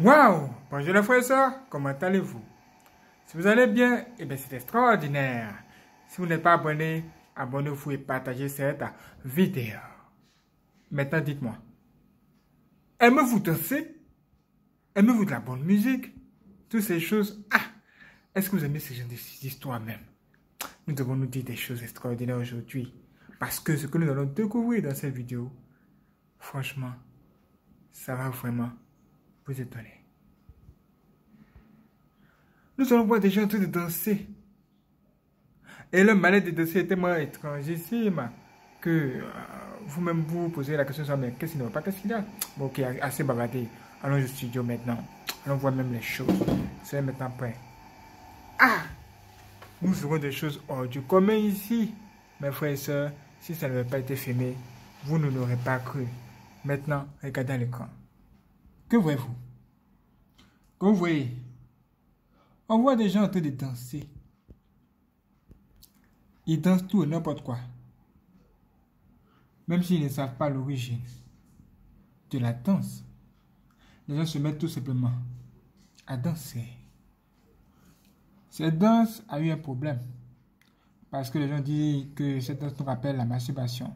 Waouh Bonjour les frères et sœurs, comment allez-vous? Si vous allez bien, eh bien c'est extraordinaire. Si vous n'êtes pas abonné, abonnez-vous et partagez cette vidéo. Maintenant, dites-moi, aimez-vous danser? Aimez-vous de la bonne musique? Toutes ces choses. Ah Est-ce que vous aimez ces genre d'histoires même? Nous devons nous dire des choses extraordinaires aujourd'hui. Parce que ce que nous allons découvrir dans cette vidéo, franchement, ça va vraiment vous étonner. Nous allons voir des gens en train de danser. Et le malais de danser est tellement étrangissime que euh, vous-même vous posez la question, mais qu'est-ce qu'il n'y a? Pas, qu'est-ce qu'il y a? Bon, ok, assez bavardé. Allons au studio maintenant. Allons voir même les choses. C'est maintenant prêt. Ah Nous ferons des choses hors du commun ici. Mes frères et sœurs, si ça n'avait pas été filmé, vous ne l'aurez pas cru. Maintenant, regardez l'écran. Que voyez-vous? Comme vous voyez, on voit des gens en train de danser. Ils dansent tout et n'importe quoi. Même s'ils ne savent pas l'origine de la danse. Les gens se mettent tout simplement à danser. Cette danse a eu un problème. Parce que les gens disent que cette danse nous rappelle la masturbation.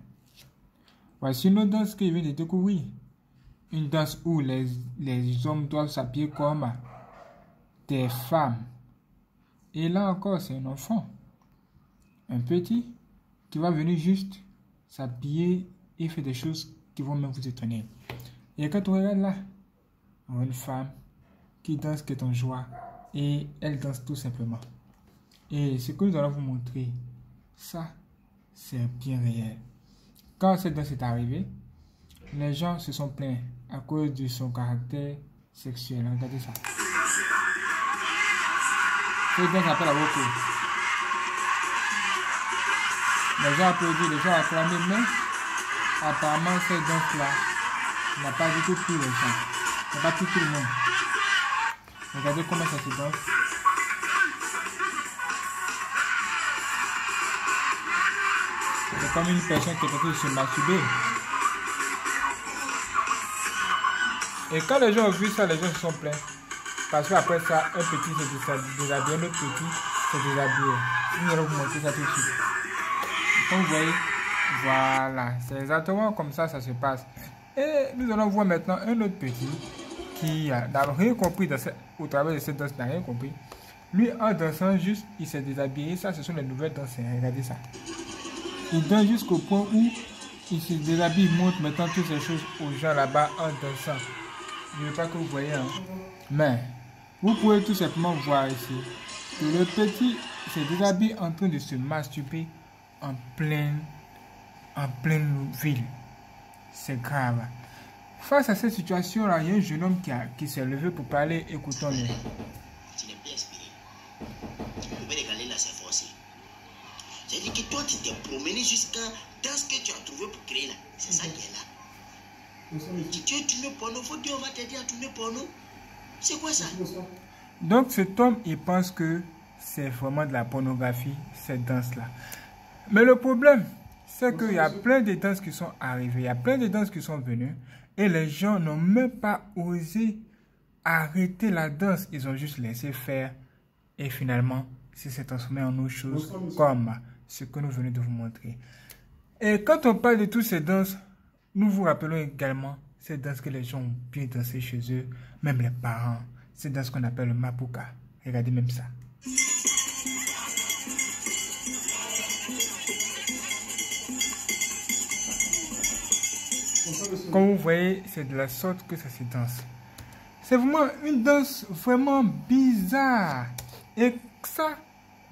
Voici une autre danse que je viens de découvrir. Une danse où les, les hommes doivent s'habiller comme des femmes. Et là encore, c'est un enfant. Un petit qui va venir juste s'habiller et faire des choses qui vont même vous étonner. Et quand on regarde là, on voit une femme qui danse, qui est en joie. Et elle danse tout simplement. Et ce que nous allons vous montrer, ça, c'est bien réel. Quand cette danse est arrivée, les gens se sont plaints à cause de son caractère sexuel. Regardez ça. Cette danse s'appelle la Woko. Les gens applaudissent, les gens acclament, mais apparemment cette danse-là n'a pas du tout pris les gens. N'a pas tout le monde. Regardez comment ça se danse. C'est comme une personne qui est en train de se masturber. Et quand les gens ont vu ça, les gens se sont plaints. Parce qu'après ça, un petit s'est déshabillé, un autre petit s'est déshabillé. Nous allons vous montrer ça tout de suite. Vous voyez, voilà, c'est exactement comme ça ça se passe. Et nous allons voir maintenant un autre petit qui n'a rien compris au travers de cette danse, n'a rien compris. Lui, en dansant juste, il s'est déshabillé. Ça, ce sont les nouvelles danses. Regardez ça. Il danse jusqu'au point où il se déshabille, il montre maintenant toutes ces choses aux gens là-bas en dansant. Je ne veux pas que vous voyez. Hein. Mais, vous pouvez tout simplement voir ici que le petit se déshabille en train de se masturber en pleine, en pleine ville. C'est grave. Face à cette situation-là, il y a un jeune homme qui, qui s'est levé pour parler. Écoutons-le. Tu n'es pas inspiré. Le mauvais regarder là, c'est forcé. C'est-à-dire que toi, tu t'es promené jusqu'à dans ce que tu as trouvé pour créer là. C'est ça qui est là. Tu es porno, faut va porno. C'est quoi ça Donc cet homme, il pense que c'est vraiment de la pornographie, cette danse-là. Mais le problème, c'est qu'il y a plein de danses qui sont arrivées, il y a plein de danses qui sont venues, et les gens n'ont même pas osé arrêter la danse. Ils ont juste laissé faire. Et finalement, ça s'est transformé en autre chose, comme ce que nous venons de vous montrer. Et quand on parle de toutes ces danses, nous vous rappelons également ces danses que les gens ont bien dansé chez eux, même les parents. C'est dans ce qu'on appelle le mapuka. Regardez même ça. Comme vous voyez, c'est de la sorte que ça se danse. C'est vraiment une danse vraiment bizarre. Et ça,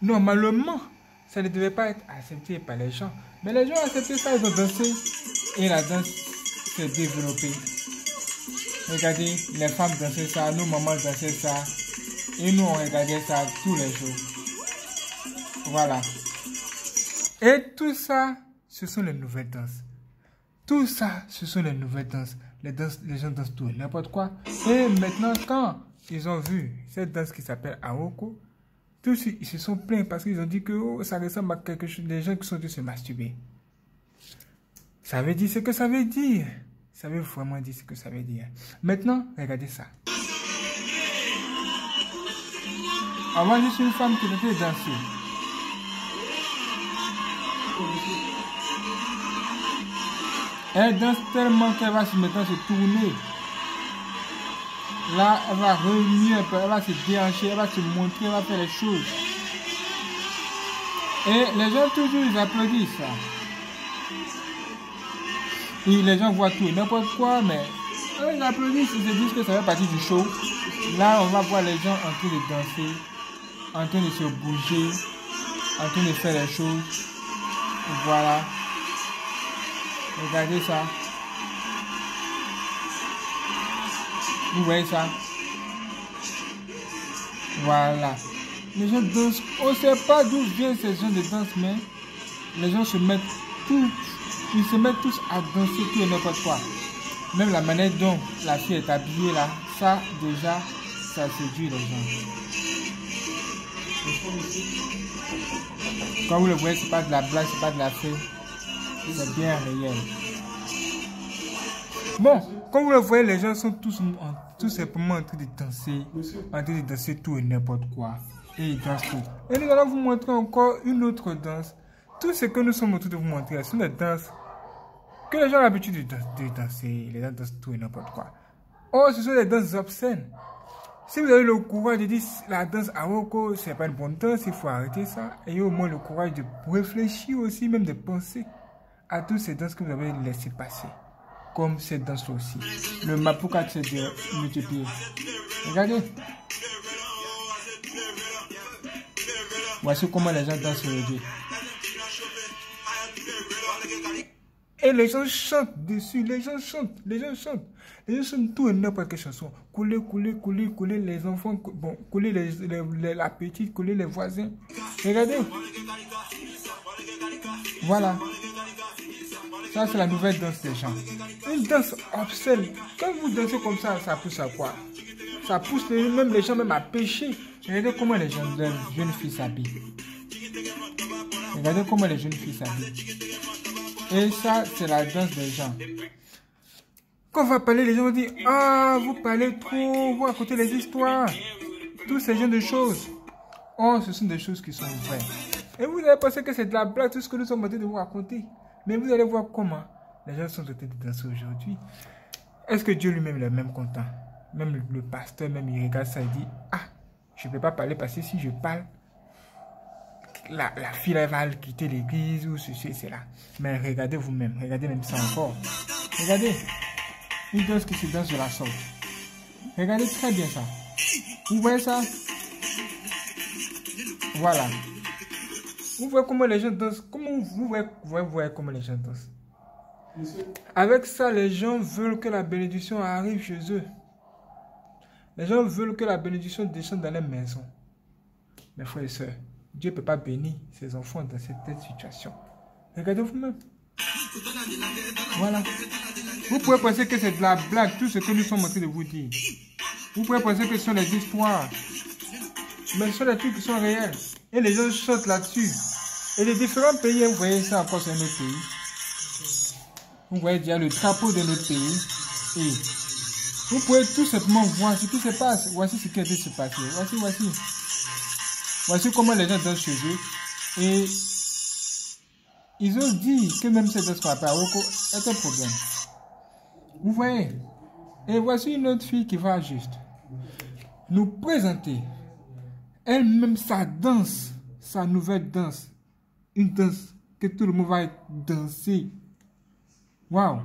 normalement, ça ne devait pas être accepté par les gens. Mais les gens ont accepté ça, ils ont dansé. Et la danse s'est développée. Regardez, les femmes dansaient ça, nos mamans dansaient ça. Et nous, on regardait ça tous les jours. Voilà. Et tout ça, ce sont les nouvelles danses. Tout ça, ce sont les nouvelles danses. Les, gens dansent tout n'importe quoi. Et maintenant, quand ils ont vu cette danse qui s'appelle Aoko, tous ils se sont plaints parce qu'ils ont dit que oh, ça ressemble à quelque chose des gens qui sont de se masturber. Ça veut dire ce que ça veut dire. Ça veut vraiment dire ce que ça veut dire? Maintenant, regardez ça. Avant, juste une femme qui était danser. Elle danse tellement qu'elle va se mettre à se tourner. Là, elle va revenir un peu, elle va se déhancher, elle va se montrer, elle va faire les choses. Et les gens toujours ils applaudissent ça. Et les gens voient tout, n'importe quoi, mais ils applaudissent, ils se disent que ça fait partie du show. Là, on va voir les gens en train de danser, en train de se bouger, en train de faire les choses. Voilà. Regardez ça. Vous voyez ça? Voilà. Les gens dansent. On ne sait pas d'où viennent ces gens de danse, mais les gens se mettent tous, ils se mettent tous à danser tout et n'importe quoi. Même la manière dont la fille est habillée là, ça déjà, ça séduit les gens. Quand vous le voyez, c'est pas de la blague, c'est pas de la fée. C'est bien réel. Bon, comme vous le voyez, les gens sont tous en, tout simplement en train de danser, en train de danser tout et n'importe quoi. Et ils dansent tout. Et nous allons vous montrer encore une autre danse. Tout ce que nous sommes train de vous montrer, ce sont des danses que les gens ont l'habitude de, danser. Les gens dansent tout et n'importe quoi. Oh, ce sont des danses obscènes. Si vous avez le courage de dire la danse à Woko, c'est pas une bonne danse, il faut arrêter ça. Ayez au moins le courage de réfléchir aussi, même de penser à toutes ces danses que vous avez laissées passer. Comme cette danse aussi. Le Mapuka c'est de multiplier. Regardez. Voici comment les gens dansent aujourd'hui. Et les gens chantent dessus, les gens chantent, les gens chantent. Les gens chantent tout et n'importe quelle chanson. Couler, couler, couler, couler les enfants, bon, couler les, les, la petite, couler les voisins. Regardez. Voilà. Ça, c'est la nouvelle danse des gens. Une danse obscène. Quand vous dansez comme ça, ça pousse à quoi? Ça pousse même les gens même à pécher. Regardez comment les les jeunes filles s'habillent. Regardez comment les jeunes filles s'habillent. Et ça, c'est la danse des gens. Quand on va parler, les gens vont dire Ah, vous parlez trop, vous racontez les histoires. Tous ces genres de choses. Oh, ce sont des choses qui sont vraies. Et vous allez penser que c'est de la blague, tout ce que nous sommes en train de vous raconter. Mais vous allez voir comment les gens sont en train de danser aujourd'hui. Est-ce que Dieu lui-même est même content? Même le pasteur, même il regarde ça et dit Ah, je ne peux pas parler parce que si je parle, la, fille elle va quitter l'église ou ceci, cela. Mais regardez vous-même, regardez même ça encore. Regardez, une danse qui se danse de la sorte. Regardez très bien ça. Vous voyez ça? Voilà. Vous voyez comment les gens dansent? Comment vous voyez, vous voyez comment les gens dansent? Avec ça, les gens veulent que la bénédiction arrive chez eux. Les gens veulent que la bénédiction descende dans les maisons. Mes frères et sœurs, Dieu ne peut pas bénir ses enfants dans cette situation. Regardez vous-même. Voilà. Vous pouvez penser que c'est de la blague, tout ce que nous sommes en train de vous dire. Vous pouvez penser que ce sont des histoires. Mais ce sont des trucs qui sont réels. Et les gens chantent là-dessus. Et les différents pays, vous voyez ça encore sur notre pays. Vous voyez déjà le drapeau de notre pays. Et vous pouvez tout simplement voir ce qui se passe. Voici ce qui a été se passer. Voici, voici. Voici comment les gens dansent chez eux. Et ils ont dit que même cette danse appelle est un problème. Vous voyez? Et voici une autre fille qui va juste nous présenter elle-même sa danse, sa nouvelle danse. Une danse que tout le monde va danser. Waouh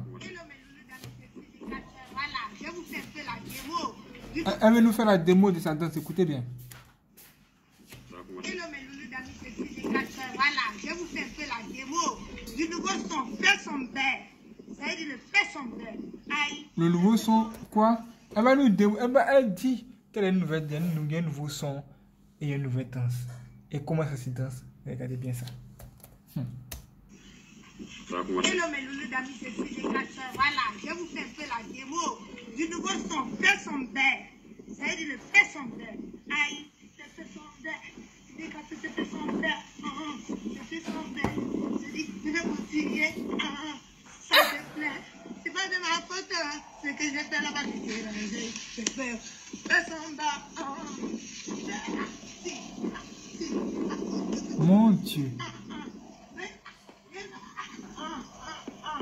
Elle veut nous faire la démo de sa danse, écoutez bien. Voilà, je vous fais peu la démo du nouveau son Fais son bête. Ça veut dire le Fais son bête. Aïe. Le nouveau son, quoi Elle va nous démo, elle, va, elle dit qu'elle a une nouvelle, il y a un nouveau son et une nouvelle danse. Et comment ça se danse Regardez bien ça. Hmm. Hello mes loulous d'amis, c'est Suzy Voilà, je vous fais peu la démo du nouveau son Fais son bête. Ça veut dire le Fais son bête. Aïe, c'est Fais son bête. Mon Dieu.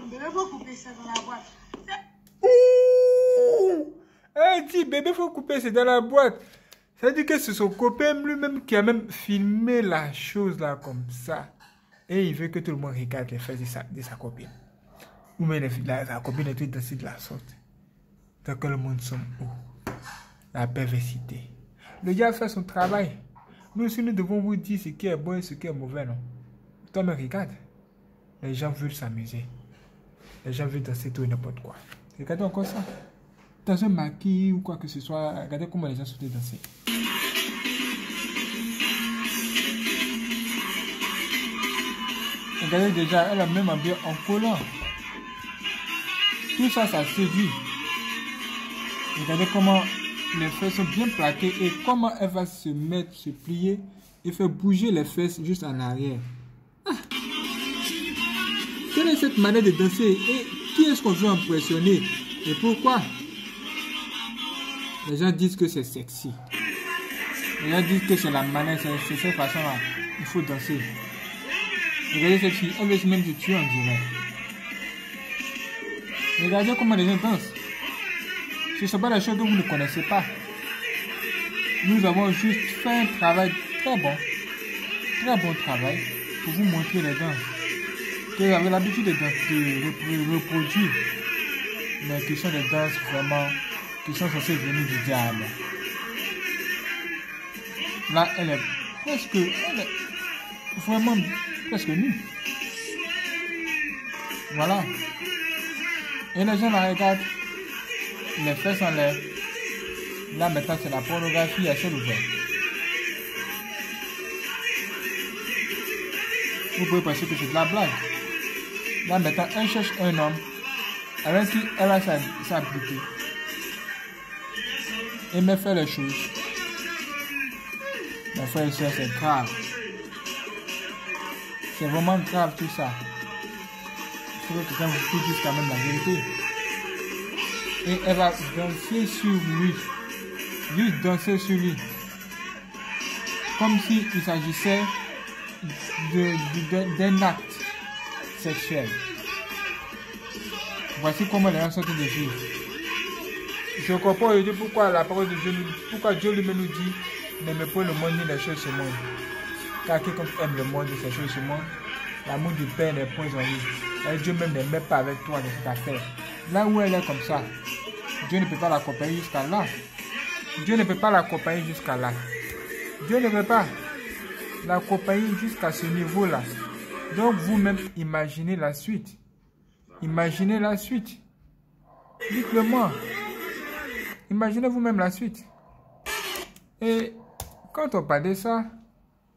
mais il faut couper ça dans la boîte. Ouh! Elle dit, bébé, faut couper, c'est dans la boîte. Ça veut dire que c'est son copain lui-même qui a même filmé la chose là comme ça. Et il veut que tout le monde regarde les fesses de sa, de sa copine. Ou même la, sa copine est danser de la sorte. Dans le monde sommes où La perversité. Le gars fait son travail. Nous aussi, nous devons vous dire ce qui est bon et ce qui est mauvais, non? Toi, me regarde. Les gens veulent s'amuser. Les gens veulent danser tout et n'importe quoi. Regardez encore ça. Dans un maquis ou quoi que ce soit, regardez comment les gens sont danser. Regardez déjà, elle a même habillé en collant. Tout ça, ça séduit. Regardez comment les fesses sont bien plaquées et comment elle va se mettre, se plier et faire bouger les fesses juste en arrière. Ah. Quelle est cette manière de danser et qui est-ce qu'on veut impressionner et pourquoi? Les gens disent que c'est sexy. Les gens disent que c'est la manière, c'est cette façon-là. Il faut danser. Regardez cette fille, elle veut même se tuer, on dirait. Regardez comment les gens dansent. Ce sont pas des choses que vous ne connaissez pas. Nous avons juste fait un travail très bon, très bon travail pour vous montrer les danses. Que avez l'habitude de, de repro- reproduire, mais qui sont des danses vraiment, qui sont censées venir du diable. Là, elle est presque, elle est vraiment presque nue. Voilà. Et les gens la regardent, les fesses en l'air. Là, maintenant, c'est la pornographie à ciel ouvert. Vous pouvez penser que c'est de la blague. Là, maintenant, elle cherche un homme avec qui elle va. Et me faire les choses. Mes frères et soeurs, c'est grave. C'est vraiment grave tout ça. Il faut que quelqu'un vous dise quand même la vérité. Et elle va danser sur lui. Juste danser sur lui. Comme s'il s'agissait de- de- d'un acte sexuel. Voici comment les gens sont de vivre. Je comprends pourquoi la parole de Dieu pourquoi Dieu lui-même nous dit n'aimez pas le monde ni les choses du monde. Car quiconque aime le monde et ces choses monde, l'amour du Père n'est point en lui. Dieu même ne met pas avec toi dans cette affaire. Là où elle est comme ça, Dieu ne peut pas l'accompagner jusqu'à là. Dieu ne peut pas l'accompagner jusqu'à là. Dieu ne peut pas l'accompagner jusqu'à ce niveau-là. Donc vous-même, imaginez la suite. Imaginez la suite. Dites-le moi. Imaginez vous-même la suite. Et quand on parle de ça,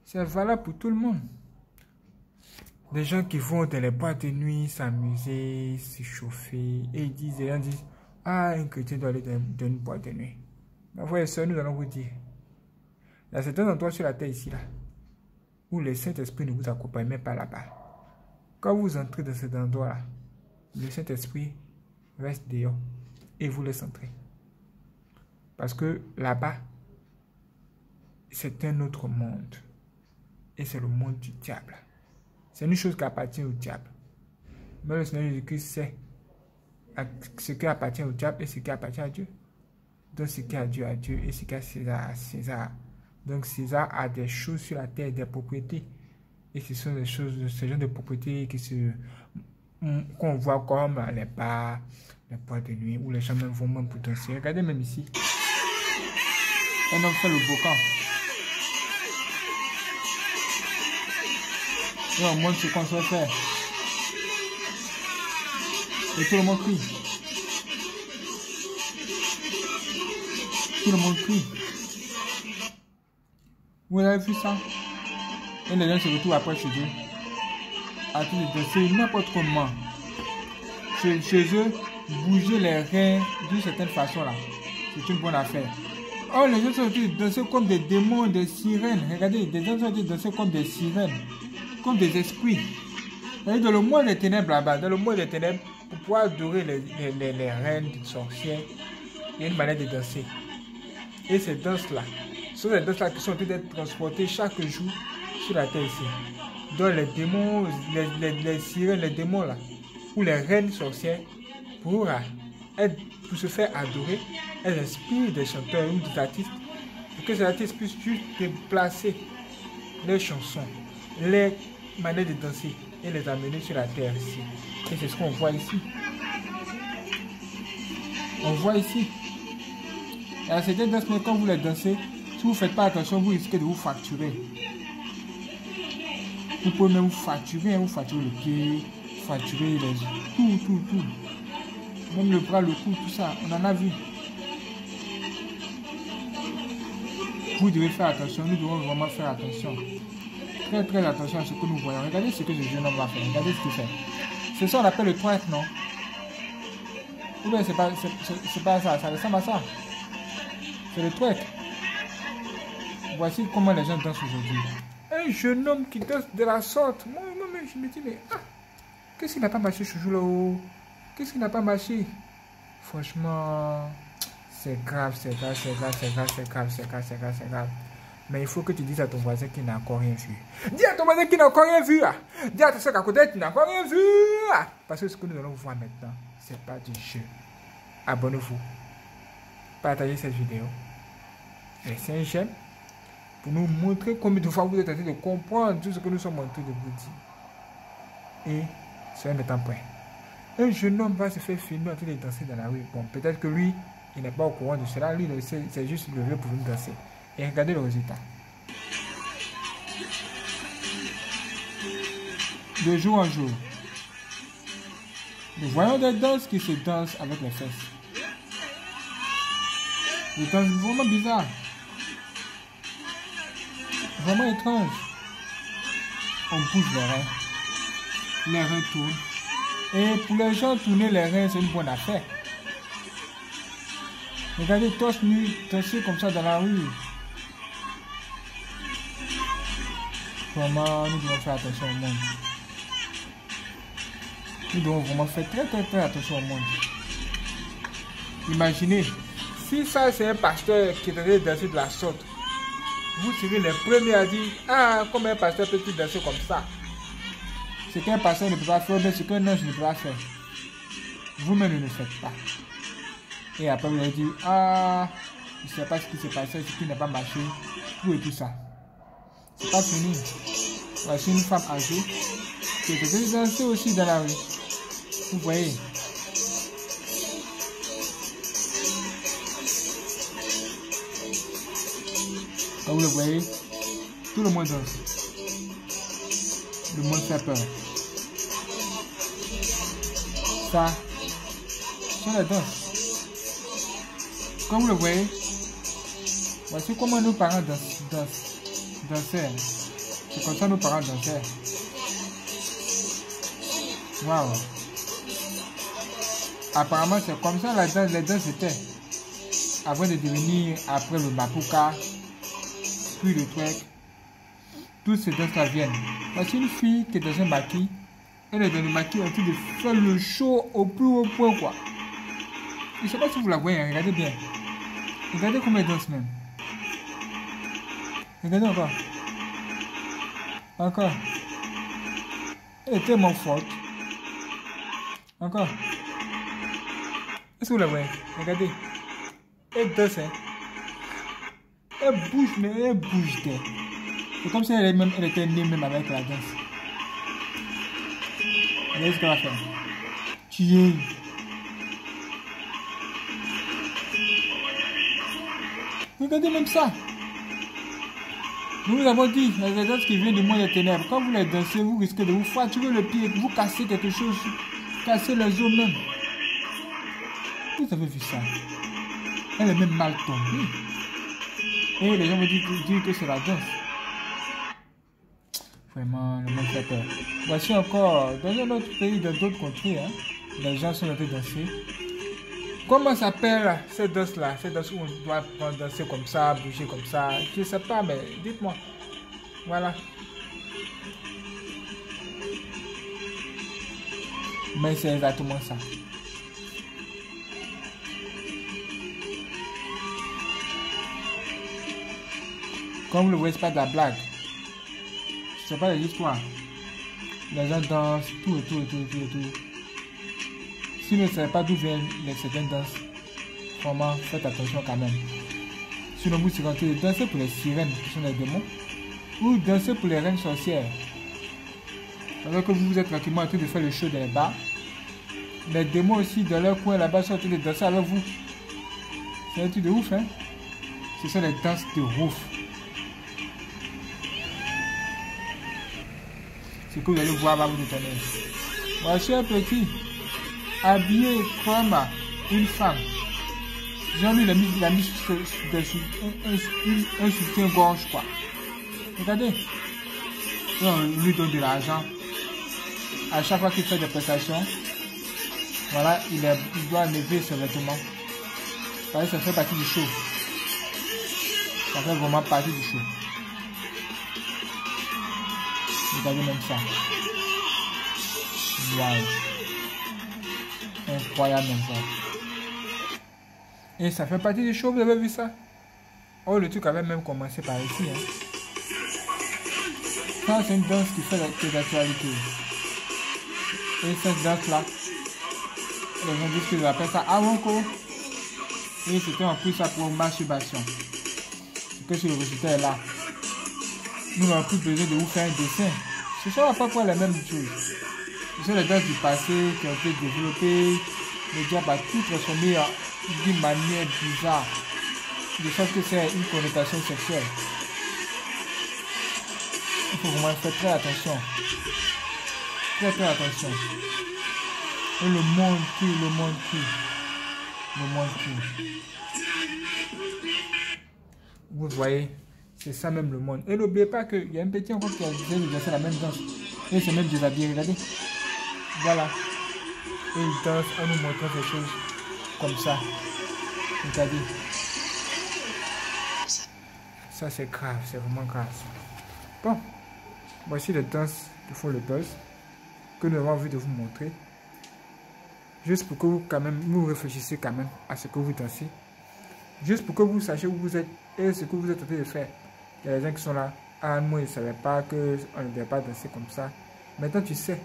c'est valable pour tout le monde. Des gens qui vont dans les boîtes de nuit s'amuser, se chauffer, et ils disent, les gens disent, ah, un chrétien doit aller dans, une boîte de nuit. Mais frères et sœurs, nous allons vous dire, il y a certains endroits sur la terre ici, là, où le Saint-Esprit ne vous accompagne même pas là-bas. Quand vous entrez dans cet endroit-là, le Saint-Esprit reste dehors et vous laisse entrer. Parce que là-bas, c'est un autre monde. Et c'est le monde du diable. C'est une chose qui appartient au diable. Mais le Seigneur Jésus-Christ sait ce qui appartient au diable et ce qui appartient à Dieu. Donc ce qui a Dieu à Dieu et ce qui a César à César. Donc César a des choses sur la terre, des propriétés. Et ce sont des choses, ce genre de propriétés qui se qu'on voit comme les bars, les boîtes de nuit, où les gens même vont même danser. Regardez même ici. Un homme fait le bocan. Et on montre ce qu'on faire. Et tout le monde crie. Tout le monde crie. Vous avez vu ça? Et les gens se retrouvent après chez eux. À tout danser n'importe comment. Chez, eux, bouger les reins d'une certaine façon là. C'est une bonne affaire. Oh, les gens sont danser comme des démons, des sirènes. Regardez, des gens sont danser comme des sirènes, comme des esprits. Voyez, dans le monde des ténèbres là-bas, dans le monde des ténèbres, pour pouvoir adorer les, les, les, les reines sorcières, il y a une manière de danser. Et ces danses-là, ce sont les danses-là qui sont en train d'être transportées chaque jour sur la terre ici. Donc les démons, les, les, les sirènes, les démons là, ou les reines sorcières, pour, être, pour se faire adorer, elles inspirent des chanteurs ou des artistes pour que ces artistes puissent juste déplacer leurs chansons, les manières de danser et les amener sur la terre ici. Et c'est ce qu'on voit ici. On voit ici. Et à cette danse, mais quand vous les dansez, si vous ne faites pas attention, vous risquez de vous fracturer. Vous pouvez même vous fracturer, hein, vous fracturer le pied, fracturer les tout, tout, tout. Même le bras, le cou, tout ça, on en a vu. Vous devez faire attention, nous devons vraiment faire attention très très attention à ce que nous voyons. Regardez ce que ce jeune homme va faire. Regardez ce qu'il fait. C'est ça qu'on appelle le point, non? Ou bien c'est pas, pas ça, ça ressemble à ça. C'est le twerk. Voici comment les gens dansent aujourd'hui. Un jeune homme qui danse de la sorte. Moi, moi je me dis, mais ah, qu'est-ce qui n'a pas marché ce jour là-haut oh? Qu'est-ce qui n'a pas marché? Franchement, c'est grave, c'est grave, c'est grave, c'est grave, c'est grave, c'est grave, c'est grave. Mais il faut que tu dises à ton voisin qui n'a encore rien vu. Dis à ton voisin qui n'a encore rien vu. Dis à ton soeur à côté qui n'a encore rien vu. Parce que ce que nous allons voir maintenant, ce n'est pas du jeu. Abonnez-vous. Partagez cette vidéo. Laissez un j'aime pour nous montrer combien de fois vous êtes en train de comprendre tout ce que nous sommes en train de vous dire. Et un temps point. Un jeune homme va se faire filmer en train de danser dans la rue. Bon, peut-être que lui, il n'est pas au courant de cela. Lui, c'est juste levé pour nous danser. Et regardez le résultat. De jour en jour, nous voyons des danses qui se dansent avec les fesses. Des danses vraiment bizarres. Vraiment étranges. On bouge les reins. Les reins tournent. Et pour les gens, tourner les reins, c'est une bonne affaire. Regardez, tous nus, danser comme ça dans la rue. Vraiment, nous devons faire attention au monde? Nous devons vraiment faire très très très attention au monde. Imaginez, si ça c'est un pasteur qui est danser de la sorte, vous serez les premiers à dire Ah, comment un pasteur peut-il danser comme ça? Ce qu'un pasteur ne peut pas faire, mais ce qu'un ange ne peut pas faire. Vous-même ne le faites pas. Et après vous allez dire Ah, je ne sais pas ce qui s'est passé, ce qui n'a pas marché, tout et tout ça? C'est pas fini. Voici une femme âgée qui était danser aussi dans la rue. Vous voyez. Comme vous le voyez, tout le monde danse. Le monde fait peur. Ça, c'est la danse. Comme vous le voyez, voici comment nos parents dansent. dansent danser. C'est comme ça nos parents dansaient. Waouh. Apparemment, c'est comme ça la danse, les danses étaient. Avant de devenir après le mapuka, puis le twerk. Toutes ces danses-là viennent. Voici une fille qui est dans un maquis. Elle est dans le maquis en train de faire le show au plus haut point, quoi. Je sais pas si vous la voyez, hein. regardez bien. Regardez comment elle danse même. Regardez encore. Encore. Elle est tellement forte. Encore. Est-ce que vous la voyez? Regardez. Elle danse. Hein. Elle bouge, mais elle bouge. C'est comme si elle, même, elle était née même avec la danse. Regardez ce qu'elle va faire. Tiens. Regardez même ça. Nous vous avons dit, les danses qui viennent du monde des ténèbres, quand vous les dansez, vous risquez de vous fracturer le pied, vous casser quelque chose, casser les os même. Vous avez vu ça? Elle est même mal tombée. Et les gens me disent, que c'est la danse. Vraiment, le monde fait peur. Voici encore, dans un autre pays, dans d'autres contrées, hein, les gens sont en train de danser. Comment s'appelle cette danse-là Cette danse où on doit danser comme ça, bouger comme ça. Je ne sais pas, mais dites-moi. Voilà. Mais c'est exactement ça. Comme vous le voyez, pas de la blague. C'est pas des histoires. Les gens dansent, tout et tout et tout et tout et tout. Si vous ne savez pas d'où viennent les certaines danses, vraiment, faites attention quand même. Serez en train de danser pour les sirènes qui sont les démons, ou danser pour les reines sorcières. Alors que vous, vous êtes tranquillement en train de faire le show dans les bars, les démons aussi, dans leur coin là-bas, sont en train de danser avec vous. C'est un truc de ouf, hein? Ce sont les danses de ouf. Ce que vous allez voir va vous étonner. Voici un petit habillé comme une femme. Jean-Louis l'a mis, il a mis sur- sur- dessus un, soutien-gorge, quoi. Regardez. On lui donne de l'argent. À chaque fois qu'il fait des prestations, voilà, il, doit lever ses vêtements. Ça fait partie du show. Ça fait vraiment partie du show. Regardez même ça. Wow. Incroyable même ça. Et ça fait partie du show, vous avez vu ça? Oh, le truc avait même commencé par ici. Hein. Ça, c'est une danse qui fait que d'actualité. Et cette danse-là, les gens qu'ils appellent ça Awonko. Et c'était en plus ça pour masturbation. C'est que si le résultat est là, nous n'avons plus besoin de vous faire un dessin. Ce à peu près les mêmes choses. Sont les danses du passé qui ont été développées. Le diable a tout transformé d'une manière bizarre. De sorte que c'est une connotation sexuelle. Il faut vraiment faire très attention. Très très attention. Et le monde crie, le monde crie. Le monde crie. Vous voyez, c'est ça même le monde. Et n'oubliez pas qu'il y a un petit encore qui a danser la même danse. Et c'est même déshabillé, regardez. Voilà. Et il danse en nous montrant des choses comme ça. Regardez. Ça c'est grave, c'est vraiment grave. Bon, voici les danses qui font le buzz que nous avons envie de vous montrer. Juste pour que vous quand même vous réfléchissiez quand même à ce que vous dansez. Juste pour que vous sachiez où vous êtes et ce que vous êtes en train de faire. Il y a des gens qui sont là. Ah, moi, je ne savais pas qu'on ne devait pas danser comme ça. Maintenant, tu sais.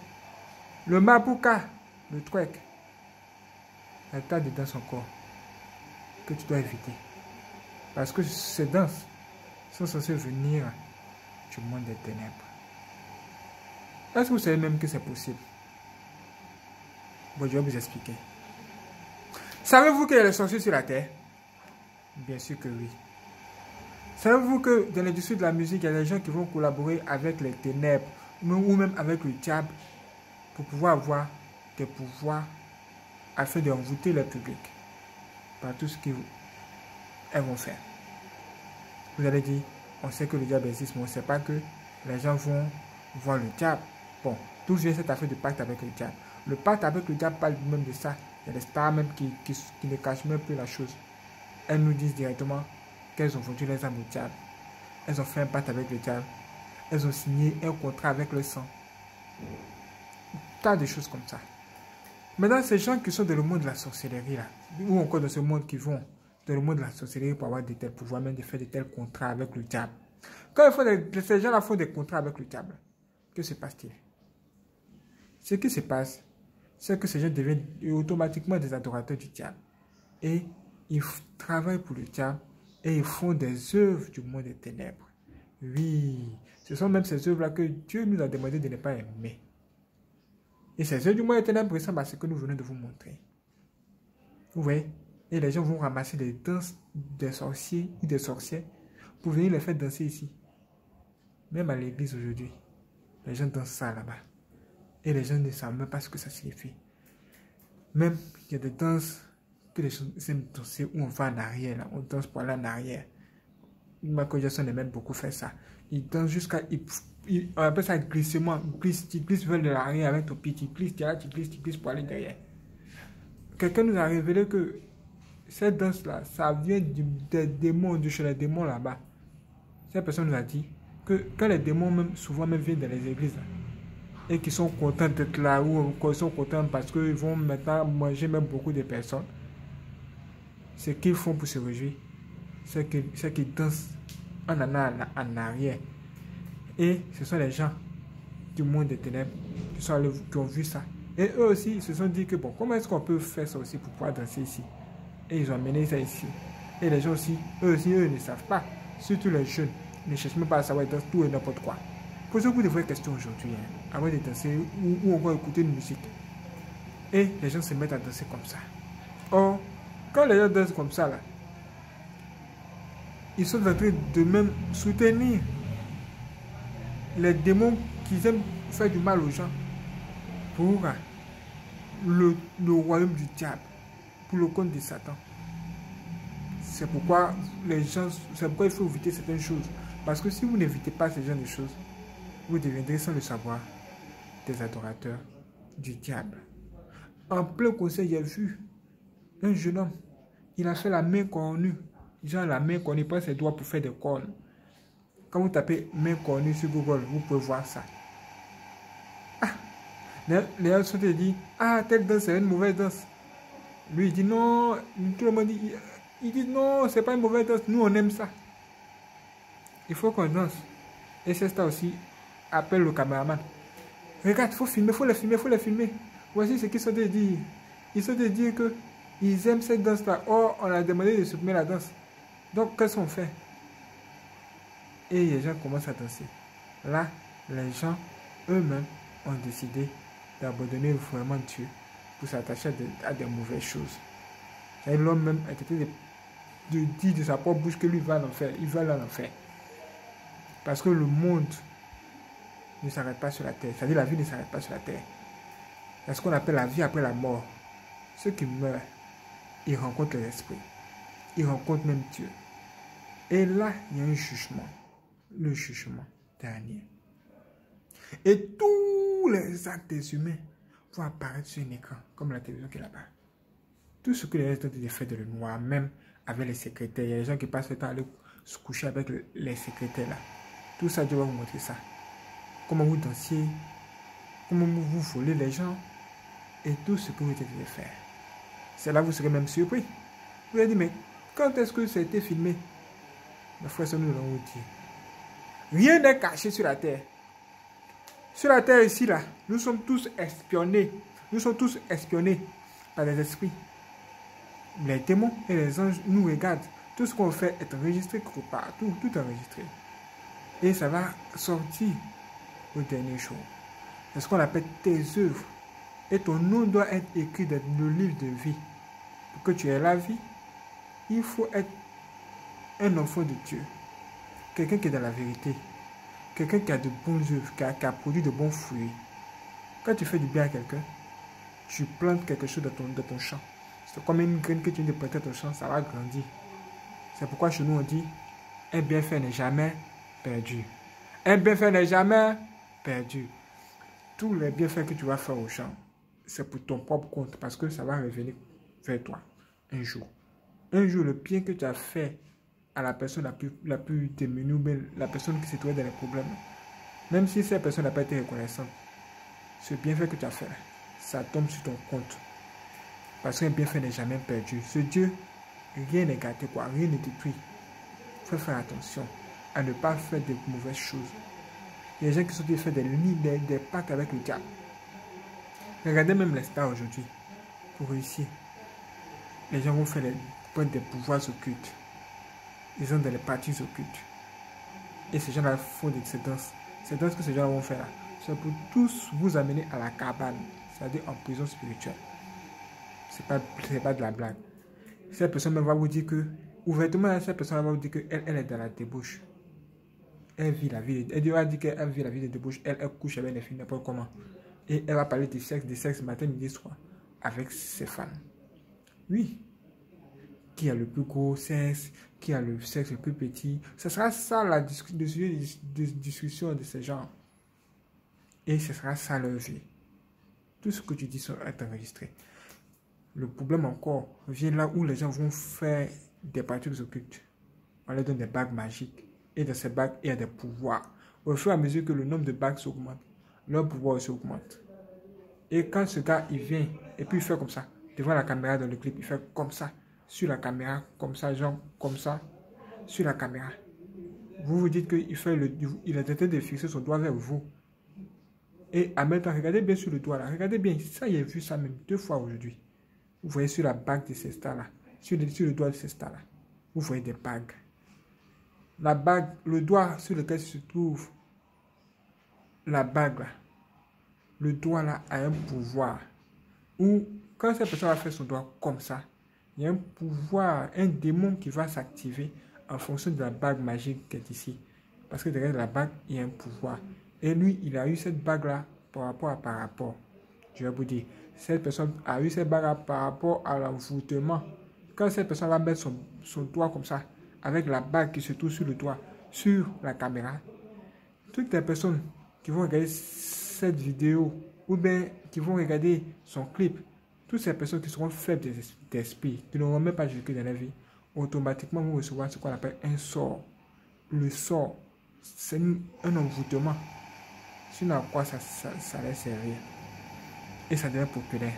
Le mapuka, le il y a de danses encore que tu dois éviter. Parce que ces danses sont censées venir du monde des ténèbres. Est-ce que vous savez même que c'est possible? Bon, je vais vous expliquer. Savez-vous qu'il y a des sorciers sur la terre? Bien sûr que oui. Savez-vous que dans l'industrie de la musique, il y a des gens qui vont collaborer avec les ténèbres ou même avec le diable pour pouvoir avoir des pouvoirs afin de envoûter le public par tout ce qu'ils vont faire. Vous allez dire, on sait que le diable existe, mais on ne sait pas que les gens vont voir le diable. Bon, d'où vient cette affaire de pacte avec le diable? Le pacte avec le diable parle même de ça. Il y a des stars même qui, qui, qui ne cachent même plus la chose. Elles nous disent directement qu'elles ont vendu les âmes au diable. Elles ont fait un pacte avec le diable. Elles ont signé un contrat avec le sang. Tas de choses comme ça. Maintenant, ces gens qui sont dans le monde de la sorcellerie, là, ou encore dans ce monde qui vont dans le monde de la sorcellerie pour avoir de tels pouvoirs, même de faire de tels contrats avec le diable. Quand ils font des, ces gens-là font des contrats avec le diable, que se passe-t-il? Ce qui se passe, c'est que ces gens deviennent automatiquement des adorateurs du diable. Et ils travaillent pour le diable et ils font des œuvres du monde des ténèbres. Oui, ce sont même ces œuvres-là que Dieu nous a demandé de ne pas aimer. Et ces œuvres du monde ténèbres ressemblent à ce que nous venons de vous montrer. Vous voyez? Et les gens vont ramasser des danses des sorciers ou des sorcières pour venir les faire danser ici. Même à l'église aujourd'hui, les gens dansent ça là-bas. Et les gens ne savent même pas ce que ça signifie. Même, il y a des danses que les gens aiment danser où on va en arrière, là. on danse pour aller en arrière. Michael Jackson aime beaucoup faire ça. Il danse jusqu'à. On appelle ça glissement. Glisse, tu glisses vers l'arrière avec ton pied. Tu glisses, tu, là, tu glisses, tu glisses pour aller derrière. Quelqu'un nous a révélé que cette danse-là, ça vient du, des démons, de chez les démons là-bas. Cette personne nous a dit que quand les démons, même, souvent même, viennent dans les églises, et qui sont contents d'être là ou qui sont contents parce qu'ils vont maintenant manger même beaucoup de personnes, ce qu'ils font pour se réjouir, c'est qu'ils dansent en arrière. Et ce sont les gens du monde des ténèbres qui, sont qui ont vu ça. Et eux aussi, ils se sont dit que bon, comment est-ce qu'on peut faire ça aussi pour pouvoir danser ici? Et ils ont amené ça ici. Et les gens aussi, eux aussi, eux ne savent pas. Surtout les jeunes, ne cherchent même pas à savoir danser tout et n'importe quoi. Posez-vous des vraies questions aujourd'hui, hein, avant de danser ou, ou encore écouter une musique. Et les gens se mettent à danser comme ça. Or, quand les gens dansent comme ça, là, ils sont en train de même soutenir les démons qui aiment faire du mal aux gens pour le, le royaume du diable, pour le compte de Satan. C'est pourquoi les gens, c'est pourquoi il faut éviter certaines choses. Parce que si vous n'évitez pas ce genre de choses, vous deviendrez sans le savoir des adorateurs du diable. En plein conseil, j'ai vu un jeune homme, il a fait la main cornue. Genre la main cornue, il prend ses doigts pour faire des cornes. Quand vous tapez main cornue sur Google, vous pouvez voir ça. Ah, les gens sont dit, ah, telle danse, c'est une mauvaise danse. Lui, il dit non, tout le monde dit, il dit non, c'est pas une mauvaise danse, nous on aime ça. Il faut qu'on danse. Et c'est ça aussi, appelle le caméraman. Regarde, il faut filmer, il faut le filmer, il faut le filmer. Voici ce qu'ils sont dire. Ils sont de dire que ils aiment cette danse-là. Or, on a demandé de supprimer la danse. Donc, qu'est-ce qu'on fait? Et les gens commencent à danser. Là, les gens eux-mêmes ont décidé d'abandonner vraiment Dieu pour s'attacher à, des mauvaises choses. L'homme même a été de, de, dire de sa propre bouche que lui va en faire. Il va en faire. Parce que le monde ne s'arrête pas sur la terre. C'est-à-dire la vie ne s'arrête pas sur la terre. C'est ce qu'on appelle la vie après la mort. Ceux qui meurent, ils rencontrent l'esprit. Ils rencontrent même Dieu. Et là, il y a un jugement. Le jugement dernier. Et tous les actes humains vont apparaître sur un écran, comme la télévision qui est là-bas. Tout ce que les gens ont fait de le noir, même avec les secrétaires. Il y a des gens qui passent le temps à aller se coucher avec les secrétaires là. Tout ça, Dieu va vous montrer ça comment vous dansiez, comment vous volez les gens et tout ce que vous êtes de faire. C'est là que vous serez même surpris. Vous allez dire, mais quand est-ce que ça a été filmé? La frère, nous l'avons dit. Rien n'est caché sur la terre. Sur la terre ici, là, nous sommes tous espionnés. Nous sommes tous espionnés par les esprits. Les démons et les anges nous regardent. Tout ce qu'on fait est enregistré quelque part. Tout, tout enregistré. Et ça va sortir au dernier jour. C'est ce qu'on appelle tes œuvres. Et ton nom doit être écrit dans le livre de vie. Pour que tu aies la vie, il faut être un enfant de Dieu. Quelqu'un qui est dans la vérité. Quelqu'un qui a de bonnes œuvres, qui a, produit de bons fruits. Quand tu fais du bien à quelqu'un, tu plantes quelque chose dans ton, dans ton champ. C'est comme une graine que tu viens de planter dans ton champ, ça va grandir. C'est pourquoi chez nous on dit, un bienfait n'est jamais perdu. Un bienfait n'est jamais perdu. Tous les bienfaits que tu vas faire au champ, c'est pour ton propre compte parce que ça va revenir vers toi un jour. Un jour, le bien que tu as fait à la personne la plus, la plus démunie, la personne qui s'est trouvée dans les problèmes, même si cette personne n'a pas été reconnaissante, ce bienfait que tu as fait, ça tombe sur ton compte. Parce qu'un bienfait n'est jamais perdu. Ce Dieu, rien n'est gâté, quoi, rien n'est détruit. Il faut faire attention à ne pas faire de mauvaises choses. Il y a des gens qui sont fait des lits, des, des pactes avec le diable. Regardez même les stars aujourd'hui. Pour réussir, les gens vont faire des, prendre des pouvoirs occultes. Ils ont des parties occultes. Et ces gens-là font des danses. Ces danses que ces gens vont faire, c'est pour tous vous amener à la cabane, c'est-à-dire en prison spirituelle. Ce n'est pas, pas de la blague. Cette personne va vous dire que, ouvertement, cette personne va vous dire qu'elle elle est dans la débauche elle vit la vie. Elle va dire qu'elle vit la vie de débauche. Elle, elle couche avec les filles, n'importe comment. Et elle va parler de sexe, de sexe matin, midi, soir. Avec ses femmes. Oui. Qui a le plus gros sexe, qui a le sexe le plus petit. Ce sera ça la discussion de ces gens. Et ce sera ça leur vie. Tout ce que tu dis sera enregistré. Le problème encore vient là où les gens vont faire des pratiques occultes. On leur donne des bagues magiques et dans ces bacs, il y a des pouvoirs. Au fur et à mesure que le nombre de bacs s'augmente, leur pouvoir aussi augmente. Et quand ce gars, il vient, et puis il fait comme ça, devant la caméra dans le clip, il fait comme ça, sur la caméra, comme ça, genre, comme ça, sur la caméra. Vous vous dites qu'il fait il est en train de fixer son doigt vers vous. Et temps, regardez bien sur le doigt là, regardez bien, ça, a vu ça même deux fois aujourd'hui. Vous voyez sur la bague de ces stars là, sur le, sur le doigt de ces stars là, vous voyez des bagues. La bague, le doigt sur lequel se trouve la bague là, le doigt là a un pouvoir. Ou quand cette personne va faire son doigt comme ça, y a un pouvoir, un démon qui va s'activer en fonction de la bague magique qui est ici. Parce que derrière la bague, il y a un pouvoir. Et lui, il a eu cette bague-là par rapport à par rapport. Je vais vous dire, cette personne a eu cette bague-là par rapport à l'envoûtement. Quand cette personne va mettre son, son doigt comme ça, avec la bague qui se trouve sur le doigt, sur la caméra, toutes les personnes qui vont regarder cette vidéo ou bien qui vont regarder son clip, toutes ces personnes qui seront faibles d'esprit, qui n'auront même pas vécu dans la vie, automatiquement vont recevoir ce qu'on appelle un sort. Le sort, c'est un envoûtement. Sinon, à quoi ça, ça, ça allait servir Et ça devient populaire.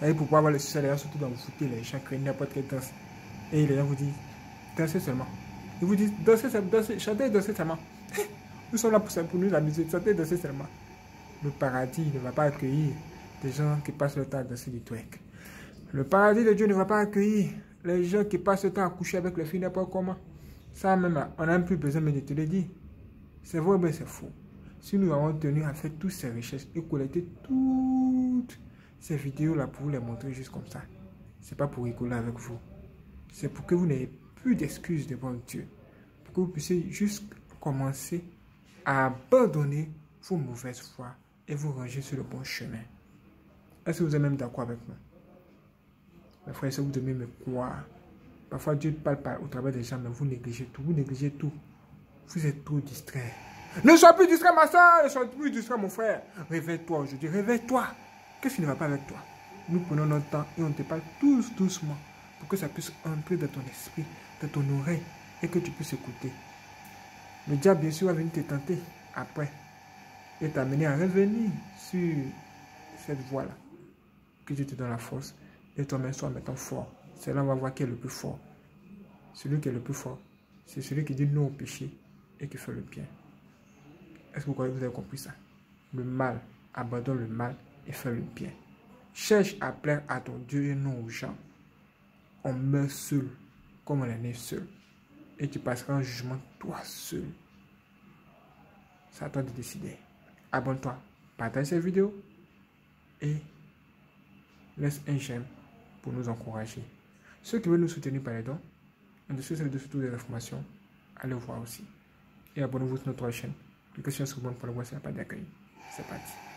Et pour pouvoir avoir le succès, les gens surtout d'envoûter les gens, créer n'importe quelle danse. Et les gens vous disent, dansez seulement. Ils vous disent, dansez, dansez, chantez et dansez seulement. Nous sommes là pour, pour nous amuser, chantez et dansez seulement. Le paradis ne va pas accueillir des gens qui passent le temps à danser du twerk. Le paradis de Dieu ne va pas accueillir les gens qui passent le temps à coucher avec les filles n'importe comment. Ça même, on n'a plus besoin de te le dire. C'est vrai, mais c'est faux? Si nous avons tenu à faire toutes ces recherches et collecter toutes ces vidéos-là pour vous les montrer juste comme ça, c'est pas pour rigoler avec vous. C'est pour que vous n'ayez plus d'excuses devant Dieu. Pour que vous puissiez juste commencer à abandonner vos mauvaises foi et vous ranger sur le bon chemin. Est-ce que vous êtes même d'accord avec moi? Mes frères, vous devez me croire. Parfois, Dieu parle au travers des gens, mais vous négligez tout. Vous négligez tout. Vous êtes trop distrait. Ne sois plus distrait, ma soeur. Ne sois plus distrait, mon frère. Réveille-toi aujourd'hui. Réveille-toi. Qu'est-ce qui ne va pas avec toi? Nous prenons notre temps et on te parle tous doucement pour que ça puisse entrer dans ton esprit, dans ton oreille et que tu puisses écouter. Le diable, bien sûr, va venir te tenter après et t'amener à revenir sur cette voie-là. Que Dieu te donne la force et toi-même sois maintenant fort. C'est là on va voir qui est le plus fort. Celui qui est le plus fort, c'est celui qui dit non au péché et qui fait le bien. Est-ce que vous avez compris ça? Le mal, abandonne le mal et fais le bien. Cherche à plaire à ton Dieu et non aux gens. On meurt seul, comme on est né seul. Et tu passeras un jugement toi seul. C'est à toi de décider. Abonne-toi, partage cette vidéo et laisse un j'aime pour nous encourager. Ceux qui veulent nous soutenir par les dons, en dessous de toutes les informations, allez voir aussi. Et abonnez-vous sur notre chaîne. Chose sur pour le voici, pas d'accueil. C'est parti.